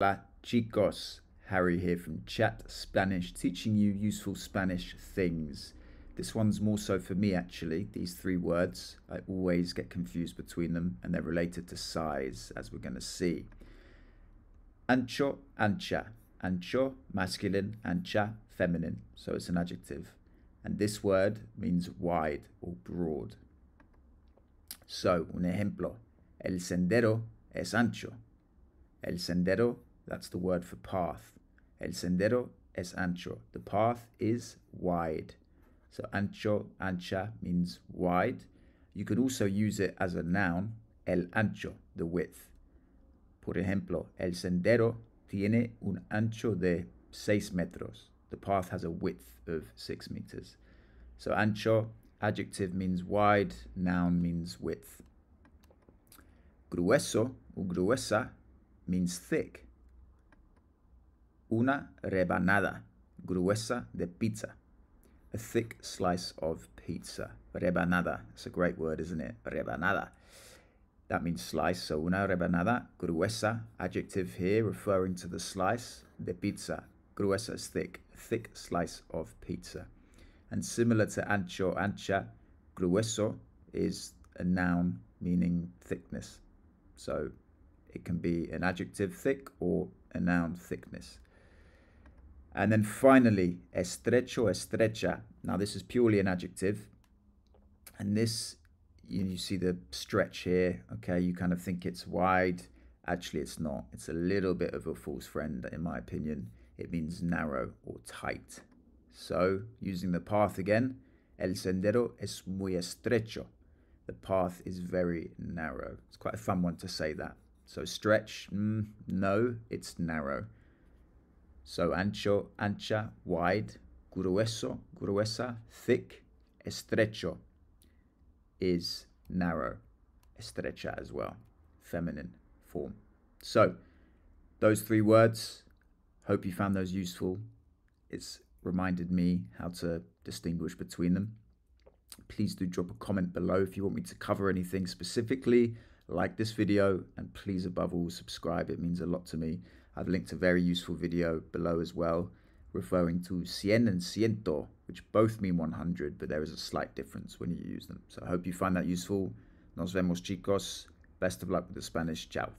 Hola chicos, Harry here from Chat Spanish, teaching you useful Spanish things. This one's more so for me actually, these three words. I always get confused between them and they're related to size, as we're going to see. Ancho, ancha. Ancho, masculine, ancha, feminine. So it's an adjective. And this word means wide or broad. So, un ejemplo. El sendero es ancho. El sendero that's the word for path. El sendero es ancho. The path is wide. So ancho, ancha means wide. You could also use it as a noun, el ancho, the width. Por ejemplo, el sendero tiene un ancho de seis metros. The path has a width of 6 meters. So ancho, adjective means wide, noun means width. Grueso or gruesa means thick una rebanada gruesa de pizza. A thick slice of pizza. Rebanada. It's a great word, isn't it? Rebanada. That means slice. So una rebanada gruesa. Adjective here referring to the slice. De pizza. Gruesa is thick. Thick slice of pizza. And similar to ancho, ancha, grueso is a noun meaning thickness. So it can be an adjective thick or a noun thickness. And then finally, estrecho, estrecha. Now this is purely an adjective. And this, you, you see the stretch here. Okay, you kind of think it's wide. Actually, it's not. It's a little bit of a false friend, in my opinion. It means narrow or tight. So, using the path again, el sendero es muy estrecho. The path is very narrow. It's quite a fun one to say that. So, stretch, mm, no, it's narrow. So ancho, ancha, wide, grueso, gruesa, thick, estrecho is narrow, estrecha as well, feminine form. So those three words, hope you found those useful. It's reminded me how to distinguish between them. Please do drop a comment below if you want me to cover anything specifically. Like this video and please above all subscribe. It means a lot to me. I've linked a very useful video below as well, referring to cien and ciento, which both mean 100, but there is a slight difference when you use them. So I hope you find that useful. Nos vemos, chicos. Best of luck with the Spanish. Ciao.